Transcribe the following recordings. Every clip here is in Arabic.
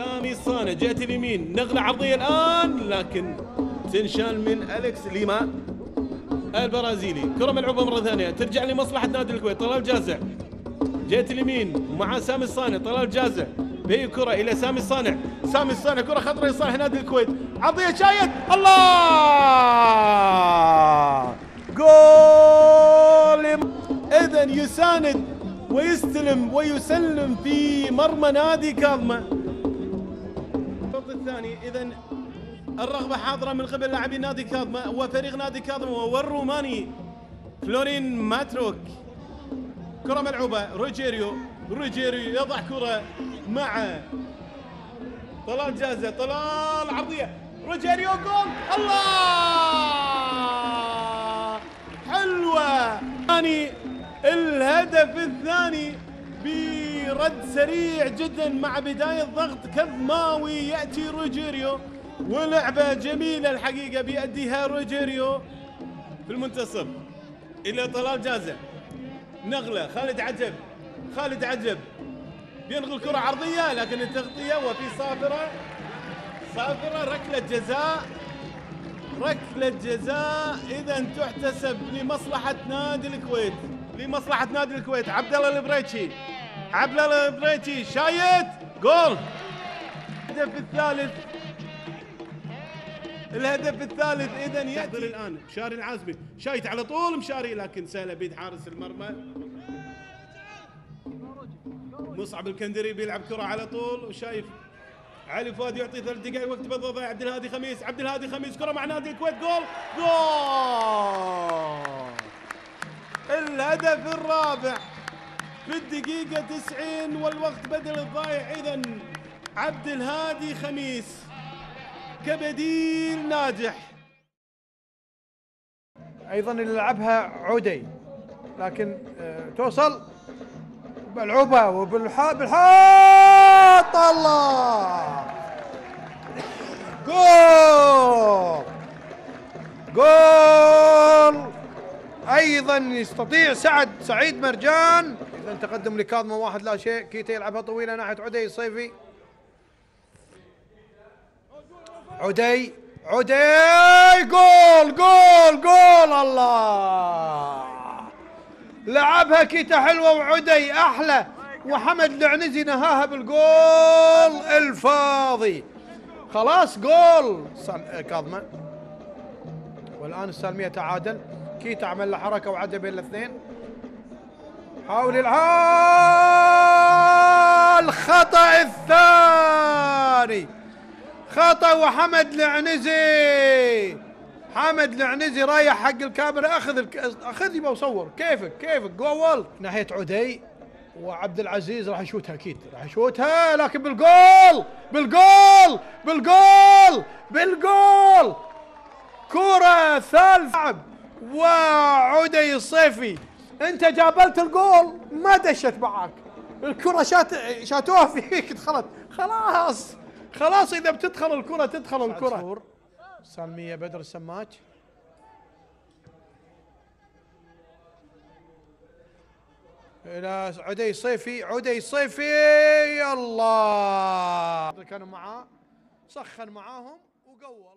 سامي الصانع جهة اليمين نغلة عرضية الآن لكن تنشال من أليكس ليما البرازيلي. كرة ملعوبة مرة ثانية ترجع لمصلحة نادي الكويت طلال جازع. جهة اليمين ومع سامي الصانع طلال جازع. به كرة إلى سامي الصانع. سامي الصانع كرة خطرة لصالح نادي الكويت. عرضية شايد الله! جول! إذا يساند ويستلم ويسلم في مرمى نادي الشوط الثاني. اذا الرغبة حاضرة من قبل لاعبي نادي كاظمه وفريق نادي كاظمه والروماني فلورين ماتروك. كرة ملعوبة. روجيريو. روجيريو يضع كرة مع طلال جازة. طلال عرضية. روجيريو جول. الله! حلوة. الهدف الثاني. برد سريع جدا مع بداية ضغط كظماوي يأتي روجيريو. ولعبة جميلة الحقيقة بيأديها روجيريو. في المنتصف إلى طلال جازة نغلة خالد عجب خالد عجب. بينغل الكرة عرضية لكن التغطية وفي صافرة صافرة ركلة جزاء. ركلة جزاء. إذا تحتسب لمصلحة نادي الكويت. لمصلحة نادي الكويت. عبد الله البريتشي. عبد الله البريتشي شايت جول. الهدف الثالث. الهدف الثالث اذا يأتي. الآن. مشاري العازمي. شايت على طول مشاري لكن سهلة بيد حارس المرمى. مصعب الكندري بيلعب كرة على طول وشايف علي فؤاد يعطي ثلاث دقائق وقت بدل ضايع عبد الهادي خميس عبد الهادي خميس كرة مع نادي الكويت. جول جول. الهدف الرابع. في الدقيقة 90 والوقت بدل الضايع. إذا عبد الهادي خميس كبديل ناجح. أيضا اللي لعبها عودي لكن آه، توصل ملعوبه وبالحاط بالحاط. الله! جول! جول! أيضا يستطيع سعد سعيد مرجان. إذا تقدم لكاظمه واحد لا شيء. كيتا يلعبها طويلة ناحية عدي الصيفي. عدي عدي جول جول جول الله. لعبها كيتا حلوة وعدي أحلى. وحمد العنزي نهاها بالجول الفاضي. خلاص جول. كاظمة. والآن السالمية تعادل. كيتا عمل له حركة وعدى بين الاثنين. حاول العال الخطا الثاني. خطأ وحمد العنزي حمد العنزي رايح حق الكاميرا. أخذ الك... أخذ يبغى وصور. كيفك؟ كيفك؟ جول ناحية عدي وعبد العزيز راح يشوتها أكيد. راح يشوتها لكن بالجول. بالجول. بالجول. بالجول. كرة ثالثة. وعدي الصيفي انت جابلت الجول ما دشت معاك الكرة شات شاتوها فيك دخلت. خلاص. خلاص إذا بتدخل الكرة تدخل الكرة. سالمية بدر السماج. إلى عدي صيفي عدي صيفي الله كانوا معاه سخن معاهم وقول.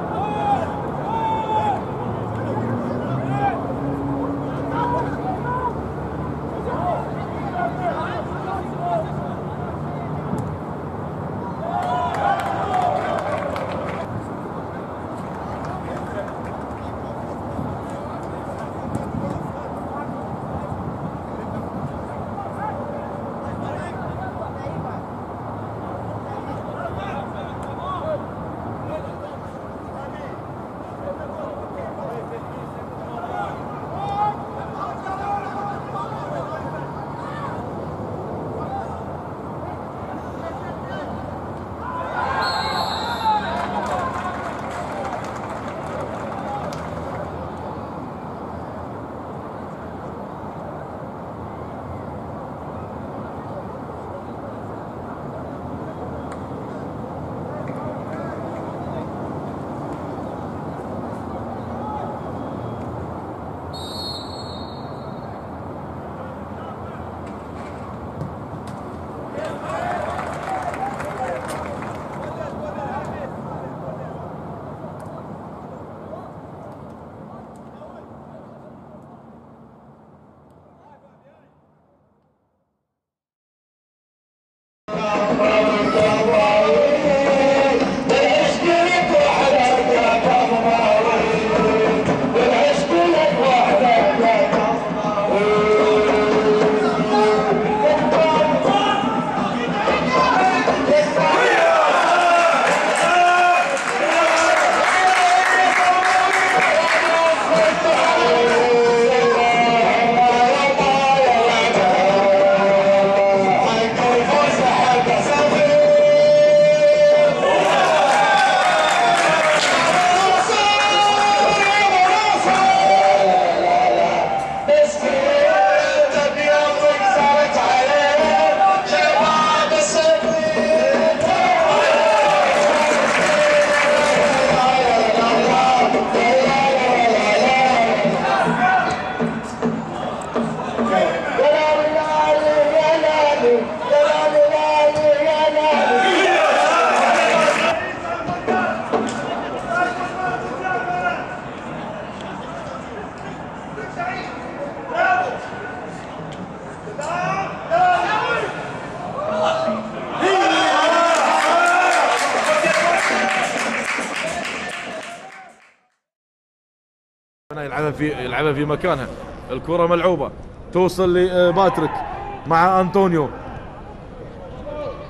في يلعبها في مكانها. الكرة ملعوبة. توصل لباتريك مع أنطونيو.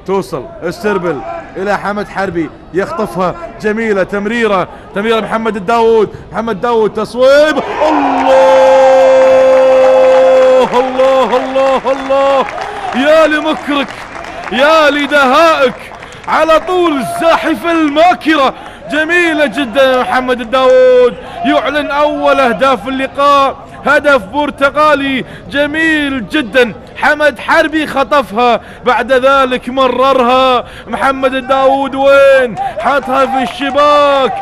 توصل. استربل إلى حمد حربي. يخطفها. جميلة. تمريرة. تمريرة محمد الداود محمد داود تصويب. الله! الله! الله! الله! يا لمكرك. يا لدهائك. على طول الزاحفة الماكرة. جميلة جدا يا محمد الداود يعلن أول أهداف اللقاء هدف برتقالي جميل جدا. حمد حربي خطفها بعد ذلك مررها. محمد الداود وين؟ حطها في الشباك.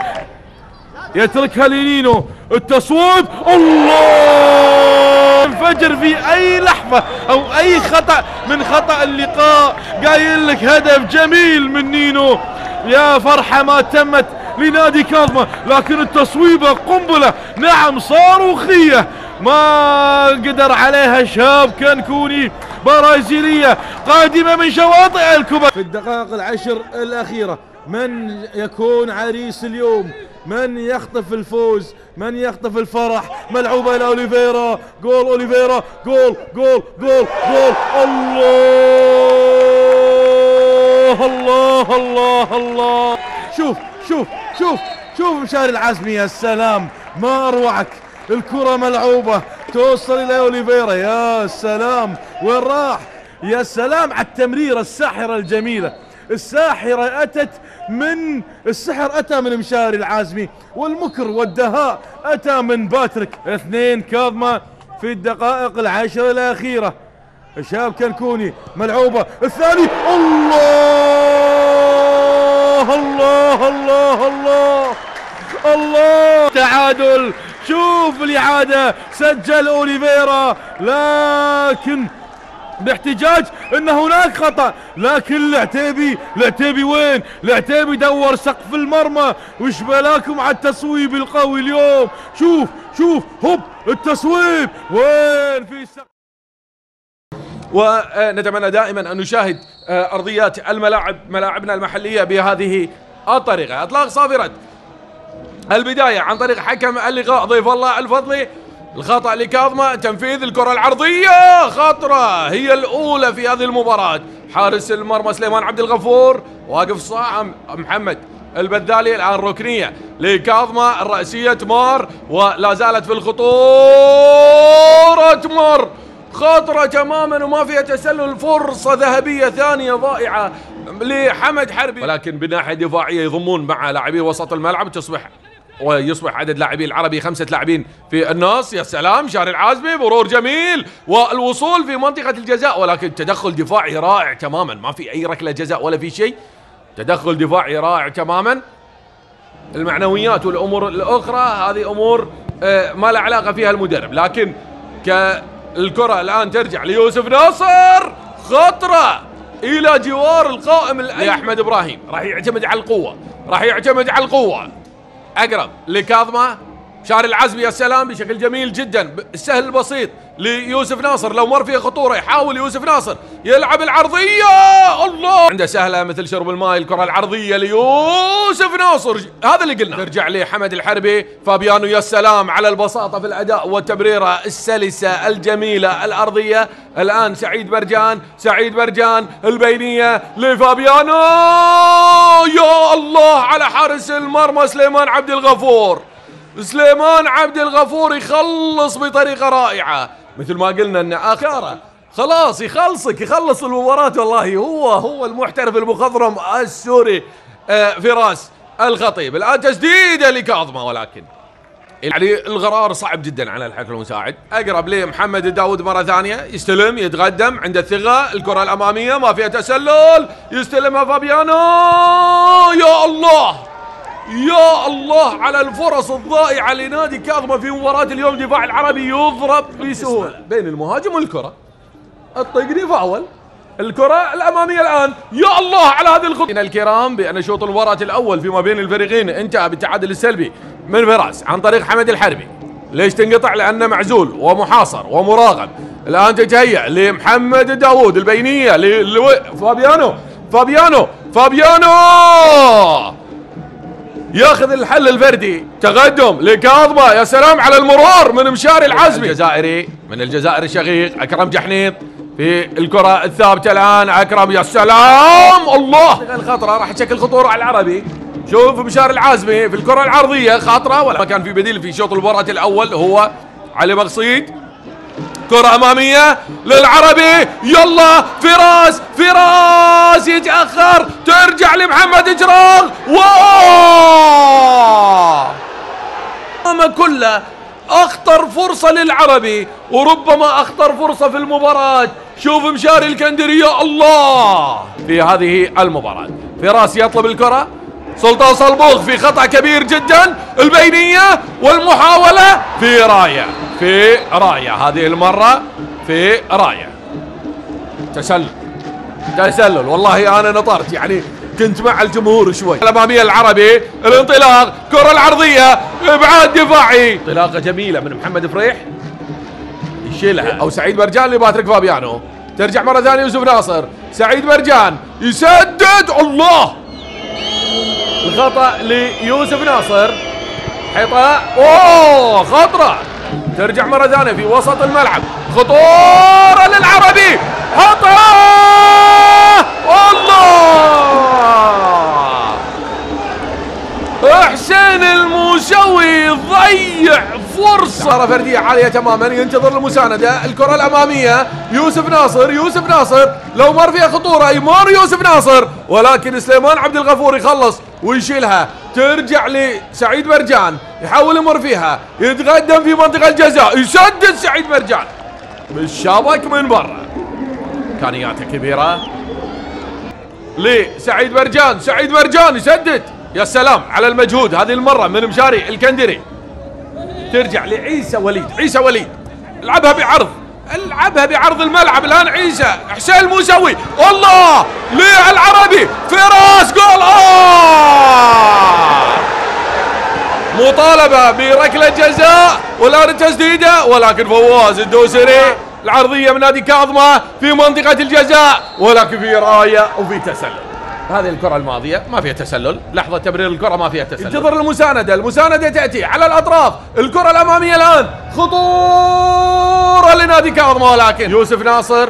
يتركها لنينو. التصويب الله! انفجر في أي لحظة أو أي خطأ من خطأ اللقاء. قايل لك هدف جميل من نينو. يا فرحة ما تمت. لنادي كاظمة لكن التصويبة قنبلة. نعم صاروخية ما قدر عليها شاب كنكوني برازيلية قادمة من شواطئ الكبر في الدقائق العشر الأخيرة من يكون عريس اليوم؟ من يخطف الفوز؟ من يخطف الفرح؟ ملعوبة إلى أوليفيرا. جول أوليفيرا. جول جول جول جول. الله الله الله الله. شوف شوف شوف شوف مشاري العزمي يا سلام. ما أروعك الكرة ملعوبة. توصل إلى أوليفيرا يا سلام. وين راح؟ يا سلام على التمريرة الساحرة الجميلة. الساحرة أتت من السحر أتى من مشاري العازمي والمكر والدهاء أتى من باتريك. اثنين كاظمة في الدقائق العشر الأخيرة. شاب كنكوني ملعوبة. الثاني الله! الله الله الله الله. تعادل. شوف الإعادة. سجل أوليفيرا. لكن باحتجاج إن هناك خطأ. لكن العتيبي العتيبي وين؟ العتيبي دور سقف المرمى. وش بلاكم على التصويب القوي اليوم؟ شوف شوف هوب التصويب. وين في سقف ونتمنى دائما أن نشاهد آه، أرضيات الملاعب ملاعبنا المحلية بهذه الطريقة. إطلاق صافرة. البداية عن طريق حكم اللقاء ضيف الله الفضلي. الخطأ لكاظمة تنفيذ الكرة العرضية. خطرة هي الأولى في هذه المباراة. حارس المرمى سليمان عبد الغفور. واقف صاع محمد البذالي الآن ركنية لكاظمة. الرأسية تمار ولا زالت في الخطورة تمر. خطرة تماما وما فيها تسلل فرصة ذهبية ثانية ضائعة لحمد حربي. ولكن بالناحية الدفاعية يضمون مع لاعبي وسط الملعب تصبح ويصبح عدد لاعبي العربي خمسة لاعبين في النص. يا سلام شاري العازمي مرور جميل والوصول في منطقة الجزاء. ولكن تدخل دفاعي رائع تماما ما في أي ركلة جزاء ولا في شيء. تدخل دفاعي رائع تماما. المعنويات والأمور الأخرى هذه أمور آه، ما لا علاقة فيها المدرب. لكن كالكرة الآن ترجع ليوسف ناصر. خطرة إلى جوار القائم لأحمد إبراهيم. راح يعتمد على القوة راح يعتمد على القوة. أقرب لكاظمة. شاري العزبي يا سلام بشكل جميل جدا السهل البسيط ليوسف ناصر. لو مر فيه خطورة يحاول يوسف ناصر. يلعب العرضية. الله! عنده سهلة مثل شرب الماء الكرة العرضية ليوسف ناصر. هذا اللي قلنا. ترجع لحمد الحربي. فابيانو يا سلام على البساطة في الأداء والتمريره السلسة الجميلة الأرضية. الآن سعيد برجان سعيد برجان البينية لفابيانو. يا الله على حارس المرمى سليمان عبد الغفور. سليمان عبد الغفور يخلص بطريقة رائعة. مثل ما قلنا إن اخره خلاص يخلصك يخلص المباراة والله هو هو المحترف المخضرم السوري آه، فراس الخطيب. الآن تسديده لكاظمة ولكن يعني الغرار صعب جدا على الحكم المساعد. أقرب لمحمد داود مرة ثانية. يستلم يتقدم عند الثقة الكرة الأمامية ما فيها تسلل. يستلمها فابيانو. يا الله! يا الله على الفرص الضائعة لنادي كاظمة في مباراة اليوم دفاع العربي يضرب بسهولة. بين المهاجم والكرة. الطقني فاول الكرة الأمامية الآن. يا الله على هذه الخطوة. الكرام بأن شوط المباراة الأول فيما بين الفريقين. انتهى بالتعادل السلبي من فراس عن طريق حمد الحربي. ليش تنقطع؟ لأنه معزول ومحاصر ومراقب الآن تتهيأ لمحمد داوود البينية لفابيانو فابيانو. فابيانو! ياخذ الحل الفردي. تقدم لكاظمة. يا سلام على المرور من مشاري العزمي. الجزائري من الجزائر الشقيق أكرم جحنيط في الكرة الثابتة الآن. أكرم يا سلام! الله! الخطرة راح تشكل خطورة على العربي. شوف مشار العازمي في الكرة العرضية. خاطرة ولا ما كان في بديل في شوط المباراة الأول. هو علي مقصيد كرة أمامية للعربي. يلا فراس فراس يتأخر. ترجع لمحمد جراغ. واو! كله أخطر فرصة للعربي وربما أخطر فرصة في المباراة. شوف مشاري الكندري يا الله! في هذه المباراة فراس يطلب الكرة. سلطان صلبوغ في خطأ كبير جدا البينية والمحاولة في راية في راية هذه المرة في راية. تسلل تسلل والله أنا نطرت يعني كنت مع الجمهور شوي. الأمامية العربي الانطلاق كرة العرضية إبعاد دفاعي. انطلاقة جميلة من محمد فريح. يشيلها. أو سعيد برجان لباتريك فابيانو. ترجع مرة ثانية يوسف ناصر. سعيد برجان يسدد الله! الخطأ ليوسف ناصر. حيطه أوه خطرة. ترجع مرة ثانية في وسط الملعب. خطورة للعربي. حطها الله حسين الموسوي ضيع فرصة. فردية عالية تماما. ينتظر المساندة. الكرة الأمامية. يوسف ناصر يوسف ناصر. لو مر فيها خطورة يمر يوسف ناصر. ولكن سليمان عبد الغفور يخلص ويشيلها. ترجع لسعيد مرجان. يحاول يمر فيها. يتقدم في منطقة الجزاء. يسدد سعيد مرجان. بالشبك من برا. إمكانياته كبيرة. لسعيد مرجان. سعيد مرجان يسدد. يا سلام على المجهود. هذه المرة من مشاري الكندري. ترجع لعيسى وليد. عيسى وليد. العبها بعرض. العبها بعرض الملعب. الآن عيسى. حسين الموسوي. والله للعربي. فراس جول. آه! مطالبة بركلة جزاء والآن تسديدة ولكن فواز الدوسري. العرضية من نادي كاظمة في منطقة الجزاء ولكن في راية وفي تسلل. هذه الكرة الماضية ما فيها تسلل. لحظة تبرير الكرة ما فيها تسلل. انتظر المساندة. المساندة تأتي على الأطراف. الكرة الأمامية الآن. خطورة لنادي كاظمة ولكن يوسف ناصر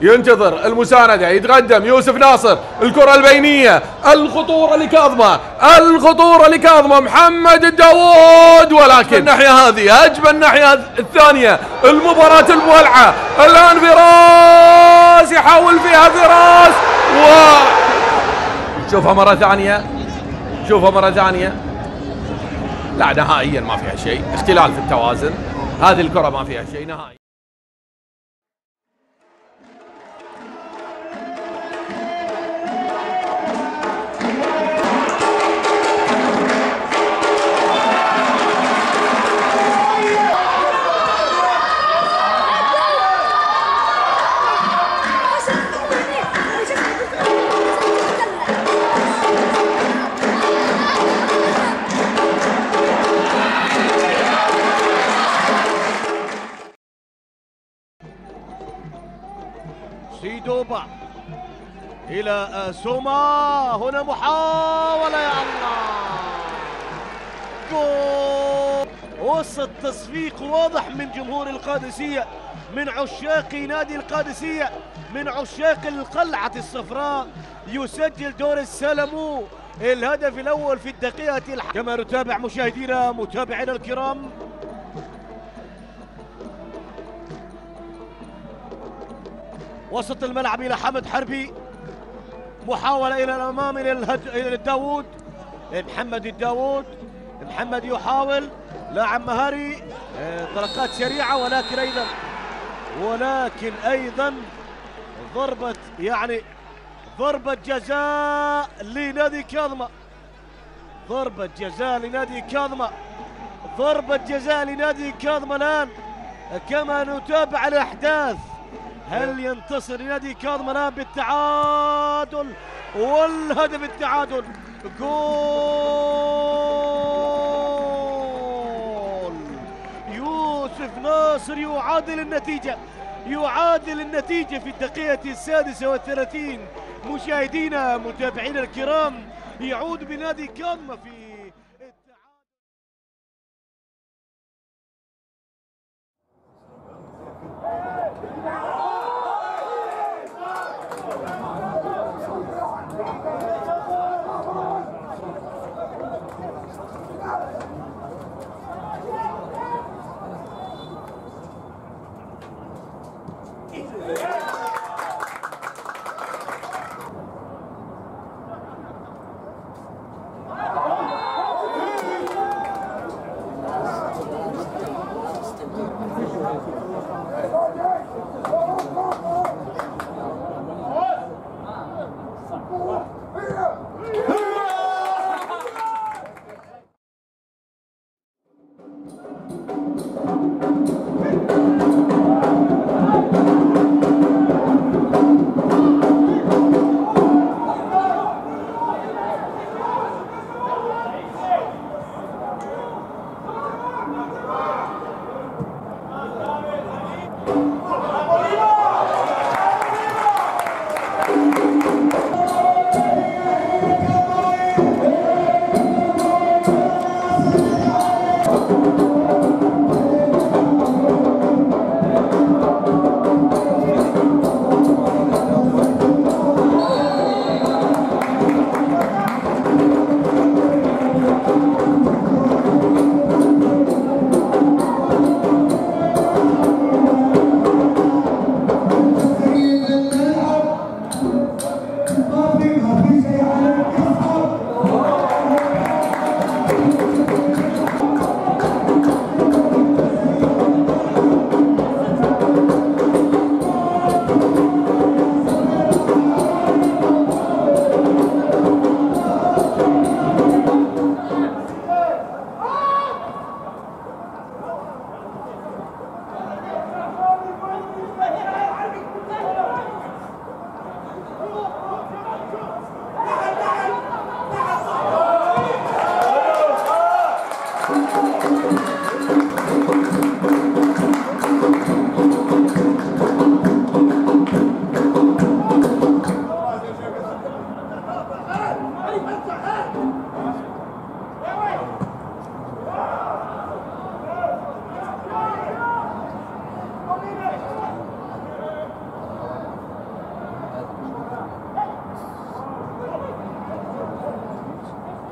ينتظر المساندة. يتقدم يوسف ناصر. الكرة البينية. الخطورة لكاظمة الخطورة لكاظمة محمد الداوود ولكن الناحية هذه أجمل الناحية الثانية المباراة المولعة. الآن فراس يحاول فيها فراس. و شوفها مرة ثانية. شوفها مرة ثانية. لا نهائيا ما فيها شيء. اختلال في التوازن. هذه الكرة ما فيها شيء نهائي إلى سوما. هنا محاولة يا الله. جول. وسط تصفيق واضح من جمهور القادسية من عشاق نادي القادسية من عشاق القلعة الصفراء. يسجل دور السلمو. الهدف الأول في الدقيقة الح... كما نتابع مشاهدينا متابعينا الكرام. وسط الملعب إلى حمد حربي. محاولة إلى الأمام إلى الداوود محمد الداوود محمد يحاول لاعب مهاري آه، طلقات سريعة ولكن أيضا ولكن أيضا ضربة يعني ضربة جزاء لنادي كاظمة. ضربة جزاء لنادي كاظمة. ضربة جزاء لنادي كاظمة الآن. كما نتابع الأحداث. هل ينتصر نادي كاظم الان بالتعادل؟ والهدف التعادل. جول! يوسف ناصر يعادل النتيجة. يعادل النتيجة في الدقيقة السادسة والثلاثين. مشاهدينا متابعينا الكرام يعود بنادي كاظمة في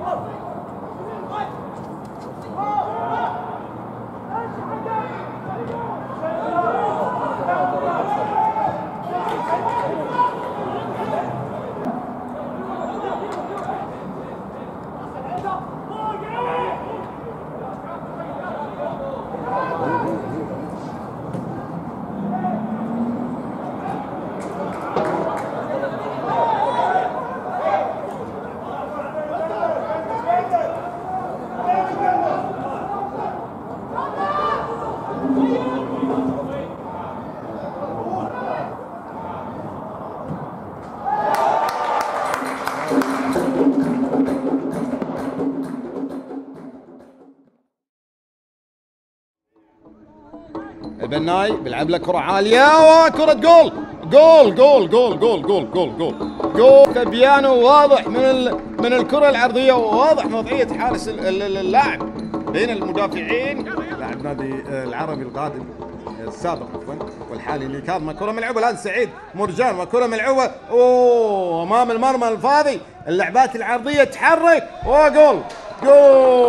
Oh, البناي بيلعب له كرة عالية. وكرة جول. جول جول جول جول جول جول جول. جول. فابيانو واضح من ال... من الكرة العرضية وواضح من وضعية حارس ال- ال- ال- اللاعب. بين المدافعين. لاعب نادي آه، العربي القادم آه، السابق عفوا والحالي اللي كاظمه كرة ملعوبة. الآن سعيد مرجان وكرة ملعوبة. أوه أمام المرمى الفاضي. اللعبات العرضية تحرك. وجول جول.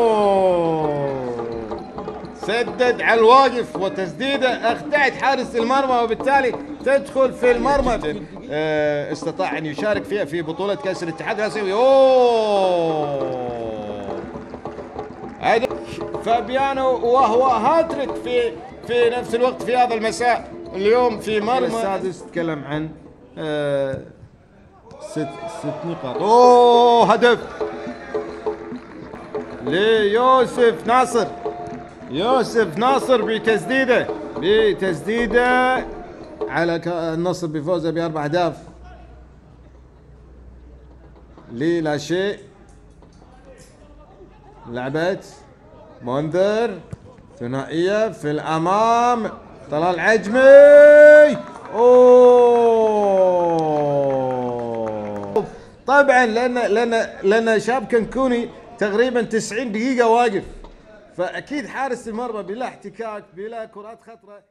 سدد على الواقف وتسديده اخدعت حارس المرمى وبالتالي تدخل في المرمى. آه، استطاع أن يشارك فيها في بطولة كأس الاتحاد الآسيوي. أوه! فابيانو وهو هاتريك في في نفس الوقت في هذا المساء اليوم في مرمى. السادس تكلم عن آه، ست ست نقاط. أوه هدف! ليوسف ناصر. يوسف ناصر بتسديده بتسديده على النصر بفوزه بأربع أهداف. لي لا شيء. لعبت. منذر ثنائية في الأمام. طلال عجمي. أوه. طبعا لأن لأن لأن شاب كنكوني تقريبا 90 دقيقة واقف. فأكيد حارس المرمى بلا احتكاك بلا كرات خطرة.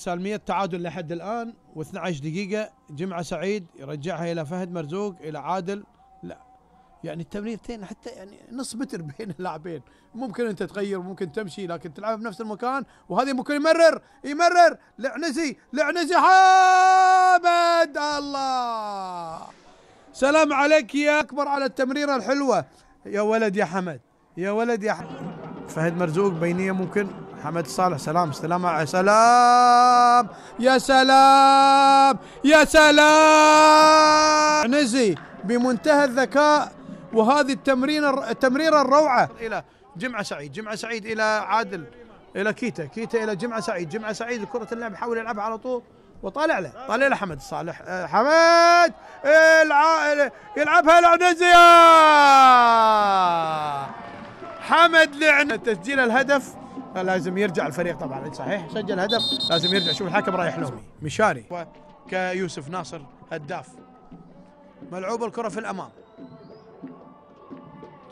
سالمية التعادل لحد الآن و12 دقيقة. جمعة سعيد يرجعها إلى فهد مرزوق إلى عادل. لا يعني التمريرتين حتى يعني نص متر بين اللاعبين. ممكن أنت تغير ممكن تمشي لكن تلعب بنفس المكان وهذه ممكن يمرر يمرر. لعنزي لعنزي حامد الله! سلام عليك يا أكبر على التمريرة الحلوة. يا ولد يا حمد يا ولد يا حمد. فهد مرزوق بينية ممكن؟ حمد صالح سلام سلام على سلام. يا سلام يا سلام. نزي بمنتهى الذكاء وهذه التمرين التمريره الروعة. إلى جمعة سعيد جمعة سعيد إلى عادل إلى كيتا كيتا إلى جمعة سعيد جمعة سعيد كرة اللعب حاول يلعبها على طول. وطالع له طالع له حمد صالح. آه، حمد الع... يلعبها العنزي حمد لعن تسجيل الهدف. لازم يرجع الفريق طبعا صحيح؟ سجل هدف لازم يرجع. شوف الحكم رايح لهم مشاري. كيوسف ناصر هداف. ملعوب الكرة في الأمام.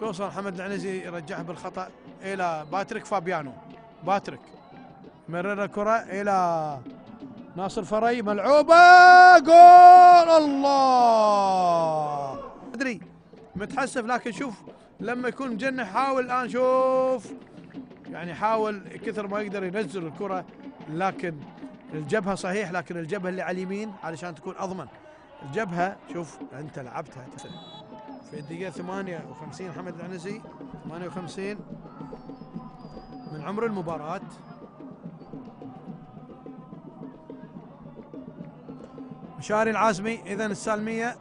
توصل حمد العنزي يرجعها بالخطأ إلى باتريك فابيانو. باتريك. مرر الكرة إلى ناصر فري. ملعوبة. جول! الله! أدري متحسف لكن شوف لما يكون مجنح حاول الآن شوف! يعني حاول كثر ما يقدر ينزل الكرة لكن الجبهة صحيح لكن الجبهة اللي على اليمين علشان تكون أضمن. الجبهة شوف أنت لعبتها. في الدقيقة 58 حمد العنزي 58 من عمر المباراة. مشاري العازمي إذا السالمية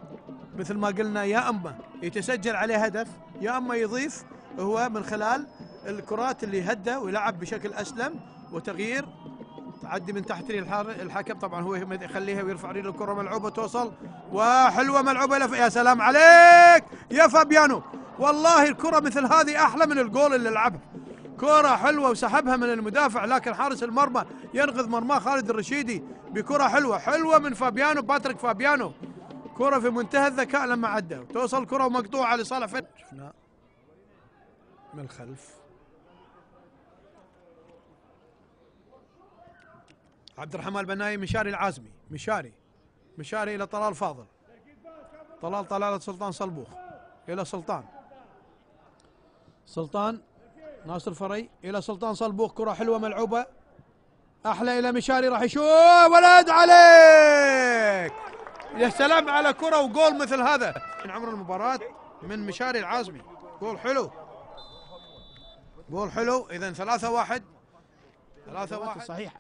مثل ما قلنا يا أما يتسجل عليه هدف يا أما يضيف هو من خلال الكرات اللي هدى ويلعب بشكل أسلم وتغيير. تعدي من تحت الحكم. طبعا هو يخليها ويرفع رجل الكره ملعوبة توصل. وحلوة ملعوبة لف... يا سلام عليك يا فابيانو. والله الكرة مثل هذه أحلى من الجول اللي لعبها. كرة حلوة وسحبها من المدافع لكن حارس المرمى ينقذ مرماه خالد الرشيدي بكرة حلوة. حلوة من فابيانو باتريك فابيانو. كرة في منتهى الذكاء لما عدى توصل كرة مقطوعة لصالح فن شفنا من الخلف. عبد الرحمن البناي مشاري العازمي. مشاري. مشاري إلى طلال فاضل. طلال طلالة سلطان صلبوخ. إلى سلطان. سلطان ناصر فري. إلى سلطان صلبوخ. كرة حلوة ملعوبة. أحلى إلى مشاري راح يشوف. ولد عليك. يا سلام على كرة وجول مثل هذا. من عمر المباراة من مشاري العازمي. جول حلو. جول حلو. اذا ثلاثة واحد. ثلاثة واحد. صحيحة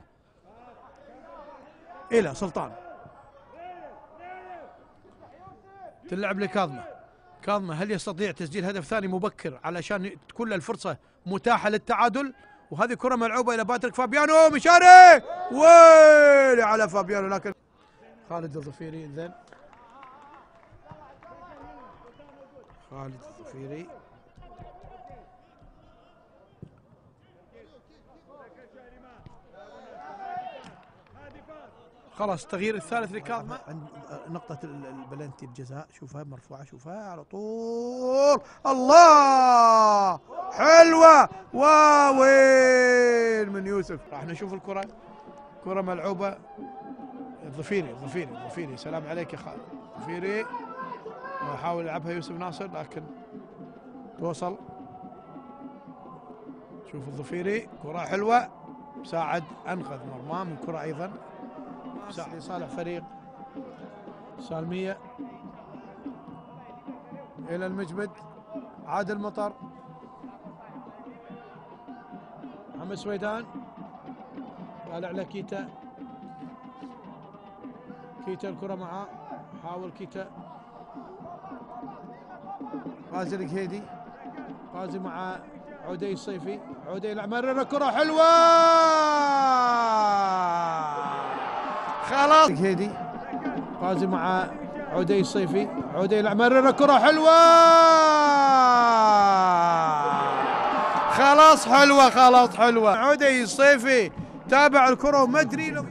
إلى سلطان. تلعب لكاظمة. كاظمة هل يستطيع تسجيل هدف ثاني مبكر علشان تكون له الفرصة متاحة للتعادل؟ وهذه كرة ملعوبة إلى باتريك فابيانو. مشاري! ويلي على فابيانو. لكن خالد الظفيري إذن. خالد الظفيري. خلاص التغيير الثالث لكاظمه عند نقطة ال- البلنتي الجزاء شوفها مرفوعة شوفها على طول. الله! حلوة! واوين من يوسف. راح نشوف الكرة. كرة ملعوبة. الظفيري الظفيري الظفيري سلام عليك يا خالد. الظفيري يحاول يلعبها يوسف ناصر لكن توصل. شوف الظفيري. كرة حلوة. ساعد أنقذ مرماه من كرة أيضا. ساعد لصالح فريق سالمية. إلى المجمد عادل مطر محمد سويدان طالع له كيتا. كيتا الكرة معاه حاول كيتا. غازي القهيدي غازي مع عودي الصيفي. عودي يلعب مرة كرة حلوة! خلاص. القهيدي غازي مع عودي الصيفي عودي يلعب مرة كرة حلوة. خلاص حلوة خلاص حلوة. عودي الصيفي تابع الكرة وما أدري لو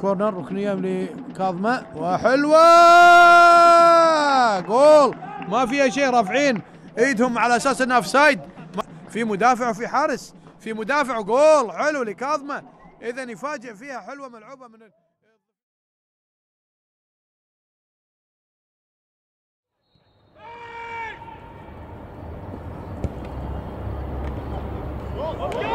كورنر ركنية لكاظمة. وحلوة. جول. ما فيها شيء رافعين إيدهم على أساس إنها اوفسايد في مدافع وفي حارس. في مدافع جول. حلو لكاظمة. اذا يفاجئ فيها حلوة ملعوبة من ال... Oh, yeah.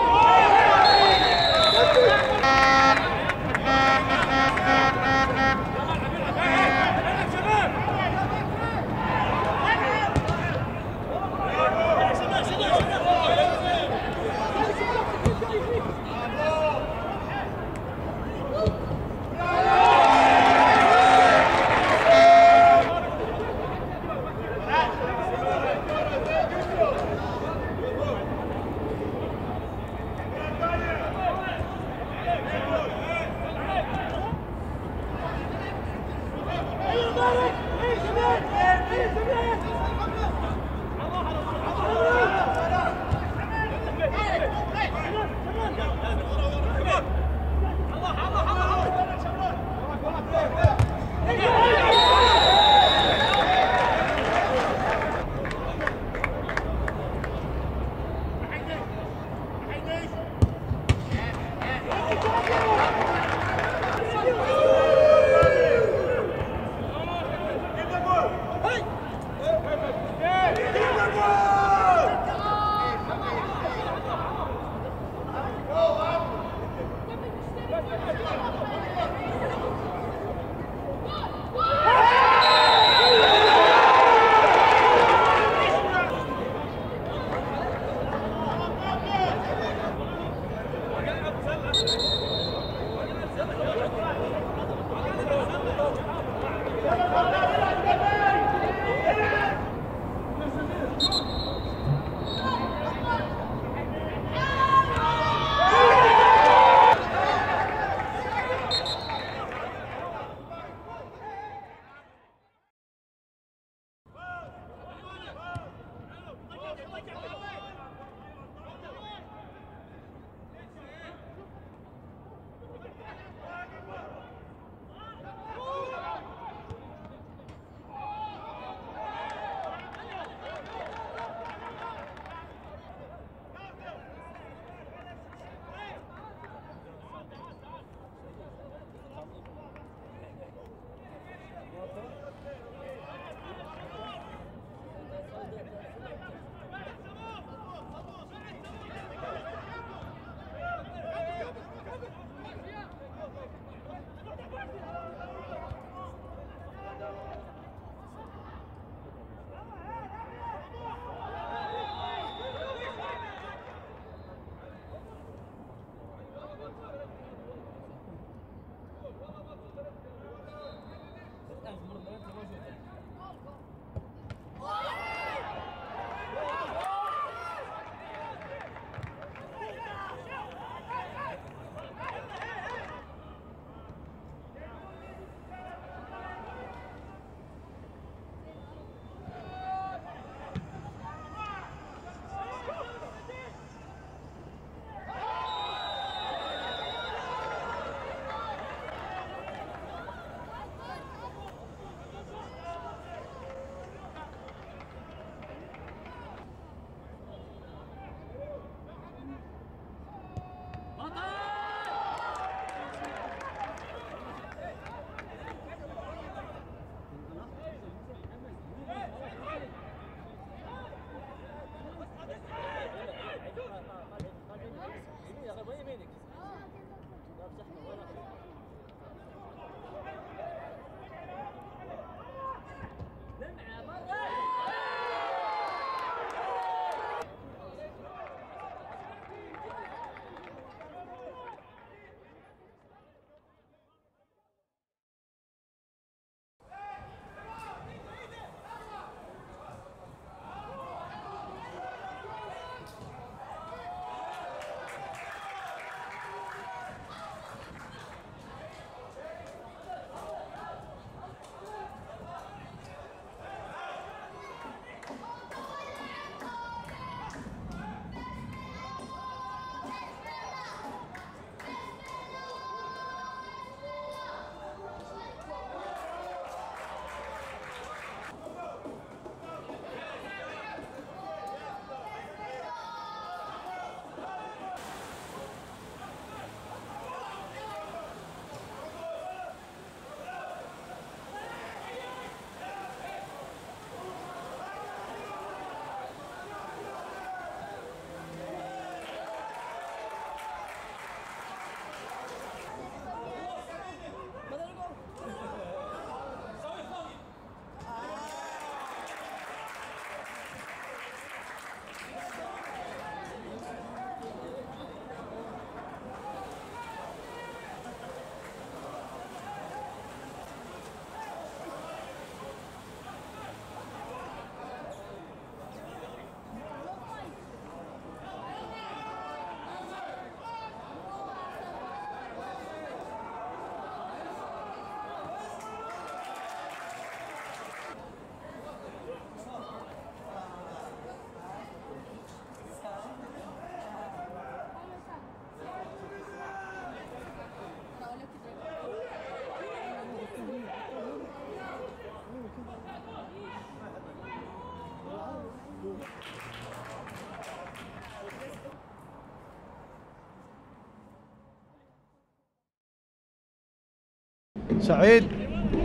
سعيد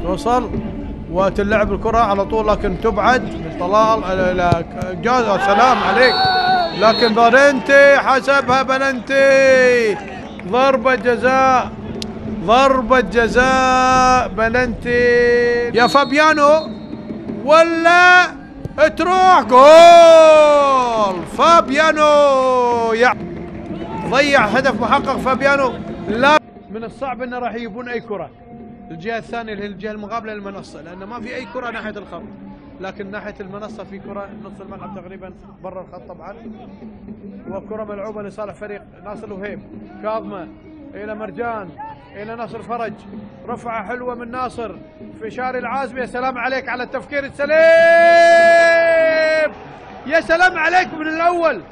توصل. وتلعب الكرة على طول لكن تبعد من طلال إلى جاز. سلام عليك. لكن بلنتي حسبها بلنتي ضربة جزاء ضربة جزاء بلنتي يا فابيانو ولا تروح جول. فابيانو يا ضيع هدف محقق فابيانو. لا من الصعب إنه راح يجيبون أي كرة. الجهة الثانية اللي هي الجهة المقابلة للمنصة لأن ما في أي كرة ناحية الخط. لكن ناحية المنصة في كرة نص الملعب تقريبا برا الخط طبعا. وكرة ملعوبة لصالح فريق ناصر الوهيب. كاظمة إلى مرجان إلى ناصر فرج. رفعة حلوة من ناصر. في شاري العازمي يا سلام عليك على التفكير السليم. يا سلام عليك من الأول.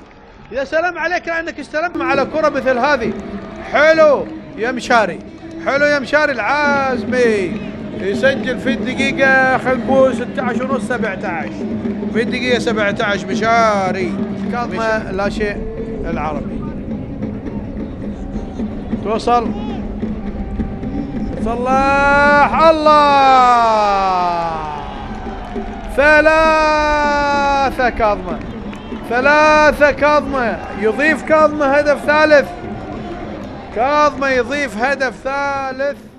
يا سلام عليك لأنك استلمت على كرة مثل هذه. حلو يا مشاري. حلو يا مشاري العازمي. يسجل في الدقيقة خلينا نقول 16 ونص 17 في الدقيقة 17 مشاري. كاظمة لا شيء العربي. توصل. صلاح الله! ثلاثة كاظمة. ثلاثة كاظمة. يضيف كاظمة هدف ثالث. كاظمة يضيف هدف ثالث.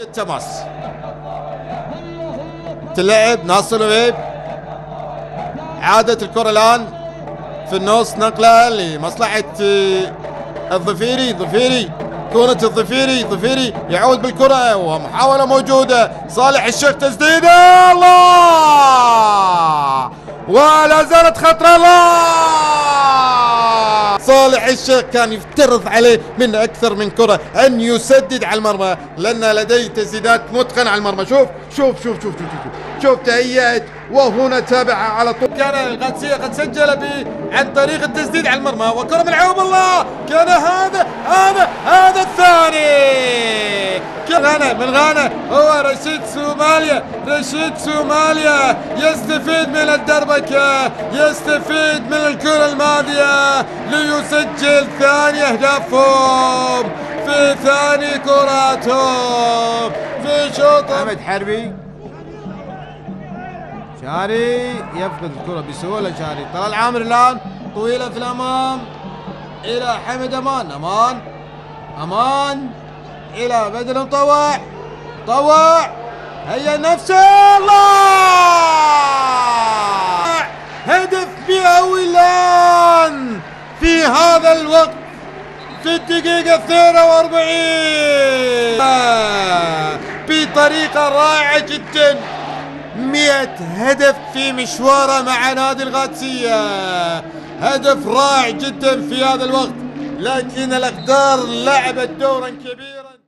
التماس تلعب ناصر الوهيب عادت الكرة الآن في النص نقلة لمصلحة آه، الظفيري. ظفيري كونة الظفيري. ظفيري يعود بالكرة ومحاولة موجودة. صالح الشيخ تسديدة الله! ولا زالت خطر. الله! صالح الشيخ كان يفترض عليه من أكثر من كرة أن يسدد على المرمى لأن لديه تسديدات متقنة على المرمى. شوف شوف شوف شوف شوف شوف, شوف تهيأت. وهنا تابع على طول. كان القادسيه قد سجل عن طريق التسديد على المرمى وكره ملعوب الله. كان هذا هذا هذا الثاني. كان غانا من غانا هو رشيد سوماليا رشيد سوماليا يستفيد من الدربكة يستفيد من الكرة الماضية ليسجل ثاني أهدافهم في ثاني كراتهم في شوط حمد حربي. شاري يفقد الكرة بسهولة شاري طلال عامر الآن طويلة في الأمام إلى حمد أمان أمان أمان إلى بدر مطوع طوع هيا نفسه الله! هدف مئوي الان في هذا الوقت في الدقيقة 42 بطريقة رائعة جدا. 100 هدف في مشواره مع نادي الغاتسية. هدف رائع جدا في هذا الوقت لكن الأقدار لعبت دورا كبيرا.